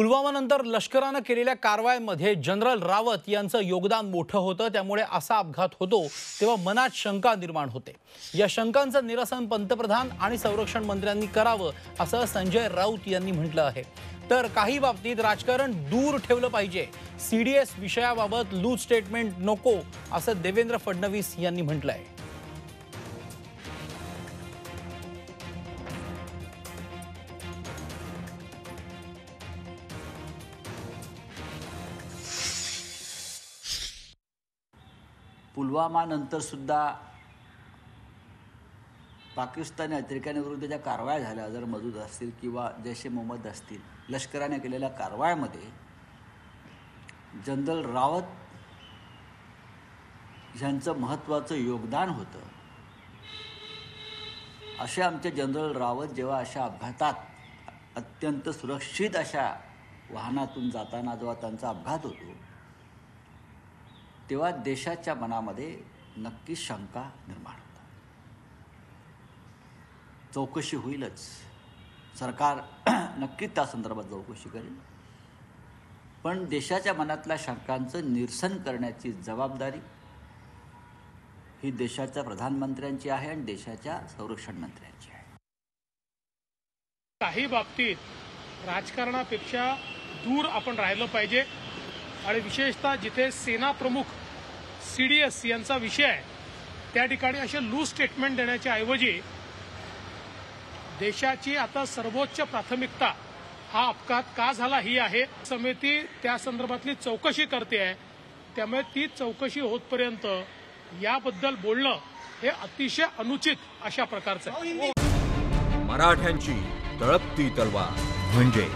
पुलवामानंतर लष्करानं केलेल्या कारवायांमध्ये जनरल रावत यांचं योगदान मोठं होतं. त्यामुळे असा अपघात होतो तेव्हा मनात शंका निर्माण होते. या शंकांचं निरसन पंतप्रधान आणि संरक्षण मंत्र्यांनी करावं असं संजय राऊत यांनी म्हटलं आहे. तर काही बाबतीत राजकारण दूर ठेवलं पाहिजे. सी डी एस विषयाबाबत लूज स्टेटमेंट नको असं देवेंद्र फडणवीस यांनी म्हटलं आहे पुलवामा नंतर सुद्धा पाकिस्तानी अतिरेक्यांविरुद्ध ज्या कारवाया झाल्या जर मजूद असतील किंवा जैश ए मोहम्मद असतील लष्कराने केलेल्या कारवायामध्ये जनरल रावत ह्यांचं महत्त्वाचं योगदान होतं. असे आमचे जनरल रावत जेव्हा अशा अपघातात अत्यंत सुरक्षित अशा वाहनातून जाताना जेव्हा त्यांचा अपघात होतो तेव्हा देशाच्या मनामध्ये नक्की शंका निर्माण होतात. चौकशी होईलच. सरकार नक्कीच त्या संदर्भात चौकशी करेल. पण देशाच्या मनातल्या शंकांचं निरसन करण्याची जबाबदारी ही देशाच्या प्रधानमंत्र्यांची आहे आणि देशाच्या संरक्षण मंत्र्यांची आहे. काही बाबतीत राजकारणापेक्षा दूर आपण राहिलं पाहिजे. आणि विशेषतः जिथे सेना प्रमुख सी डी एस यांचा विषय आहे त्या ठिकाणी असे लूज स्टेटमेंट देण्याच्या ऐवजी देशाची आता सर्वोच्च प्राथमिकता हा अपघात का झाला ही आहे समिती त्या संदर्भातली चौकशी करते आहे. त्यामुळे ती चौकशी होतपर्यंत याबद्दल बोलणं हे अतिशय अनुचित अशा प्रकारचं आहे. मराठ्यांची तळपती तलवार. म्हणजे?